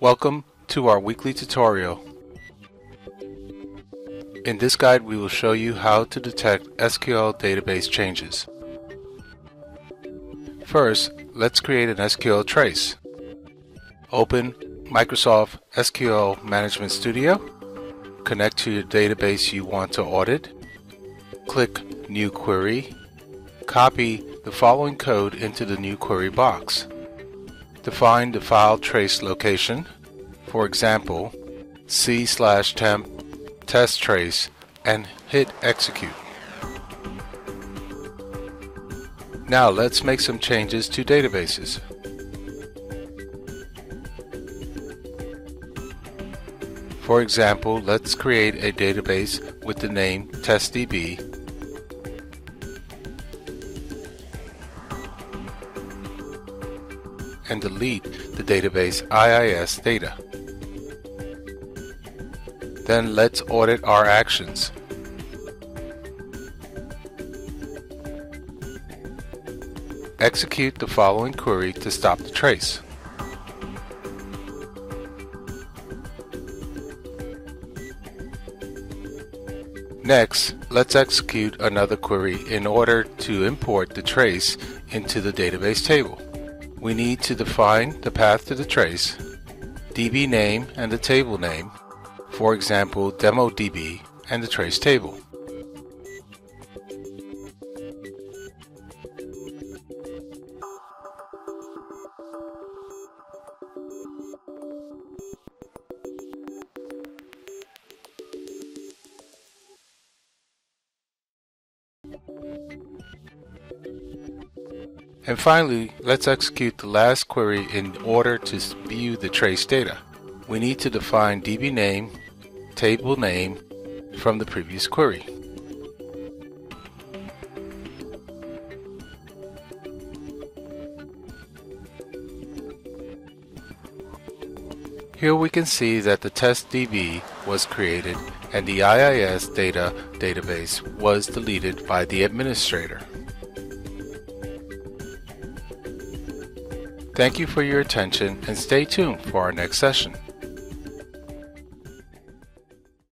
Welcome to our weekly tutorial. In this guide we will show you how to detect SQL database changes. First, let's create an SQL trace. Open Microsoft SQL Management Studio, connect to your database you want to audit, click New Query, copy the following code into the new query box. Define the file trace location, for example, c slash temp test trace, and hit execute. Now let's make some changes to databases. For example, let's create a database with the name testdb and delete the database IIS data. Then let's audit our actions. Execute the following query to stop the trace. Next, let's execute another query in order to import the trace into the database table we need to define the path to the trace, DB name and the table name, for example demo DB and the trace table. And finally, let's execute the last query in order to view the trace data. We need to define DB name, table name from the previous query. Here we can see that the test DB was created and the IIS data database was deleted by the administrator. Thank you for your attention and stay tuned for our next session.